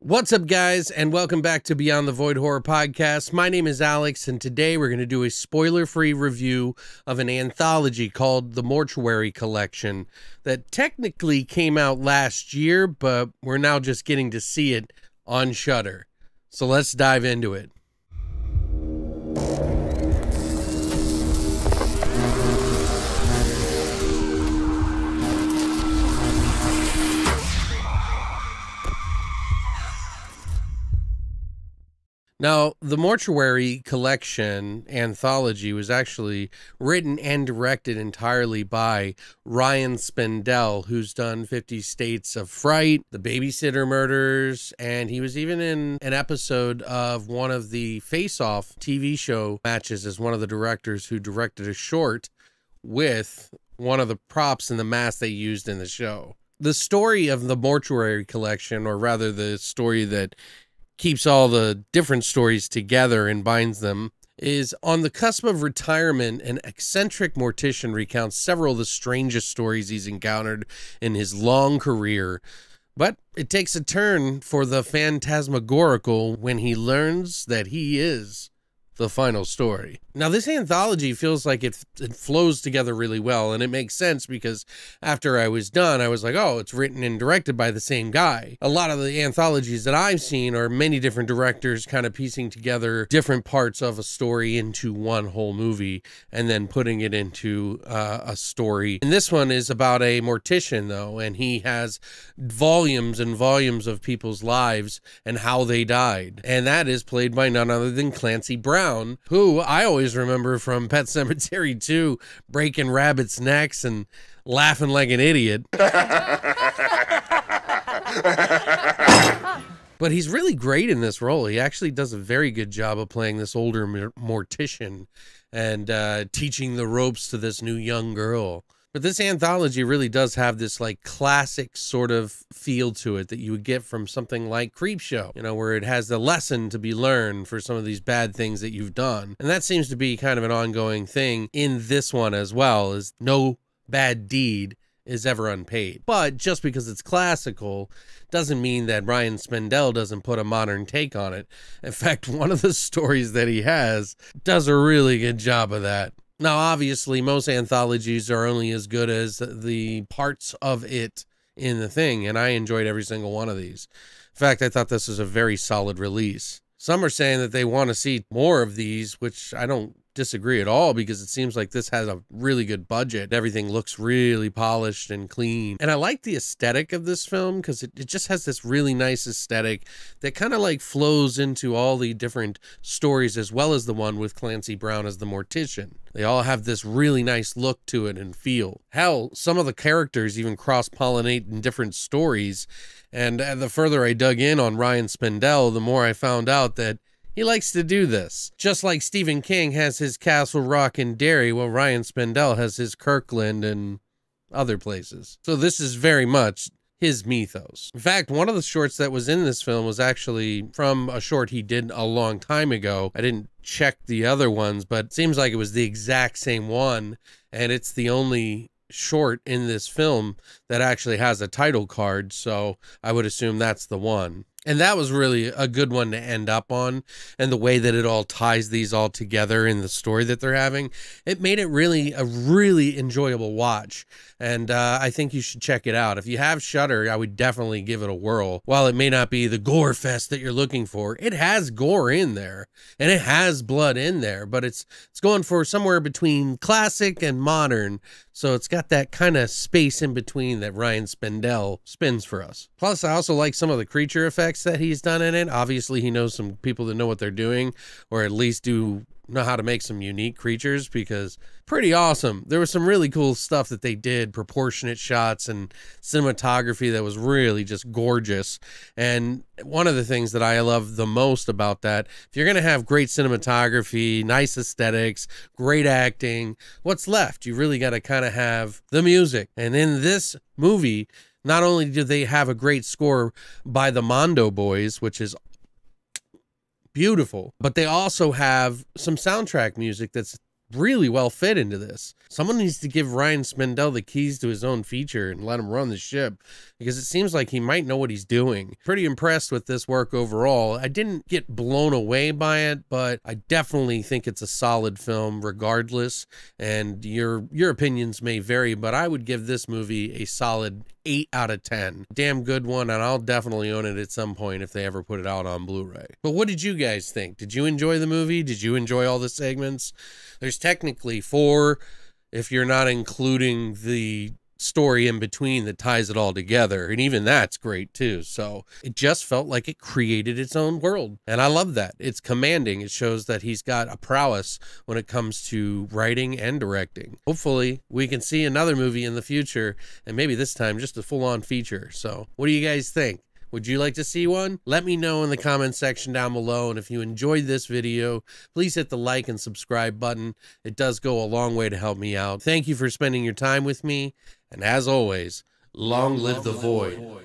What's up, guys, and welcome back to Beyond the Void Horror Podcast. My name is Alex, and today we're going to do a spoiler free review of an anthology called The Mortuary Collection that technically came out last year, but we're now just getting to see it on Shudder. So let's dive into it. Now, the Mortuary Collection anthology was actually written and directed entirely by Ryan Spindell, who's done 50 States of Fright, The Babysitter Murders, and he was even in an episode of one of the Face Off TV show matches as one of the directors who directed a short with one of the props and the mask they used in the show. The story of the Mortuary Collection, or rather the story that keeps all the different stories together and binds them is on the cusp of retirement an eccentric mortician recounts several of the strangest stories he's encountered in his long career. But it takes a turn for the phantasmagorical when he learns that he is the final story. Now, this anthology feels like it, it flows together really well, and it makes sense because after I was done, I was like, oh, it's written and directed by the same guy. A lot of the anthologies that I've seen are many different directors kind of piecing together different parts of a story into one whole movie and then putting it into uh, a story. And this one is about a mortician, though, and he has volumes and volumes of people's lives and how they died. And that is played by none other than Clancy Brown, who I always remember from Pet Sematary 2 breaking rabbits' necks and laughing like an idiot. but he's really great in this role. He actually does a very good job of playing this older mortician and uh, teaching the ropes to this new young girl. But this anthology really does have this like classic sort of feel to it that you would get from something like Creepshow, you know, where it has the lesson to be learned for some of these bad things that you've done. And that seems to be kind of an ongoing thing in this one as well, is no bad deed is ever unpaid. But just because it's classical doesn't mean that Ryan Spindell doesn't put a modern take on it. In fact, one of the stories that he has does a really good job of that. Now, obviously, most anthologies are only as good as the parts of it in the thing, and I enjoyed every single one of these. In fact, I thought this was a very solid release. Some are saying that they want to see more of these, which I don't disagree at all because it seems like this has a really good budget. Everything looks really polished and clean. And I like the aesthetic of this film because it, it just has this really nice aesthetic that kind of like flows into all the different stories as well as the one with Clancy Brown as the mortician. They all have this really nice look to it and feel. Hell, some of the characters even cross pollinate in different stories. And uh, the further I dug in on Ryan Spindell, the more I found out that he likes to do this. Just like Stephen King has his Castle Rock and Derry, while Ryan Spindell has his Kirkland and other places. So this is very much his mythos. In fact, one of the shorts that was in this film was actually from a short he did a long time ago. I didn't check the other ones, but it seems like it was the exact same one. And it's the only short in this film that actually has a title card. So I would assume that's the one. And that was really a good one to end up on. And the way that it all ties these all together in the story that they're having, it made it really a really enjoyable watch. And uh, I think you should check it out. If you have Shudder, I would definitely give it a whirl. While it may not be the gore fest that you're looking for, it has gore in there and it has blood in there, but it's it's going for somewhere between classic and modern. So it's got that kind of space in between that Ryan Spindell spins for us. Plus, I also like some of the creature effects that he's done in it. Obviously, he knows some people that know what they're doing, or at least do know how to make some unique creatures because pretty awesome. There was some really cool stuff that they did, proportionate shots and cinematography that was really just gorgeous. And one of the things that I love the most about that, if you're going to have great cinematography, nice aesthetics, great acting, what's left? You really got to kind of have the music. And in this movie, not only do they have a great score by the Mondo Boys, which is beautiful. But they also have some soundtrack music that's really well fit into this. Someone needs to give Ryan Spindell the keys to his own feature and let him run the ship because it seems like he might know what he's doing. Pretty impressed with this work overall. I didn't get blown away by it, but I definitely think it's a solid film regardless. And your your opinions may vary, but I would give this movie a solid 8 out of 10. Damn good one, and I'll definitely own it at some point if they ever put it out on Blu ray. But what did you guys think? Did you enjoy the movie? Did you enjoy all the segments? There's technically four if you're not including the story in between that ties it all together. And even that's great too. So it just felt like it created its own world. And I love that. It's commanding. It shows that he's got a prowess when it comes to writing and directing. Hopefully, we can see another movie in the future and maybe this time just a full on feature. So, what do you guys think? Would you like to see one? Let me know in the comment section down below. And if you enjoyed this video, please hit the like and subscribe button. It does go a long way to help me out. Thank you for spending your time with me. And as always, long live the void.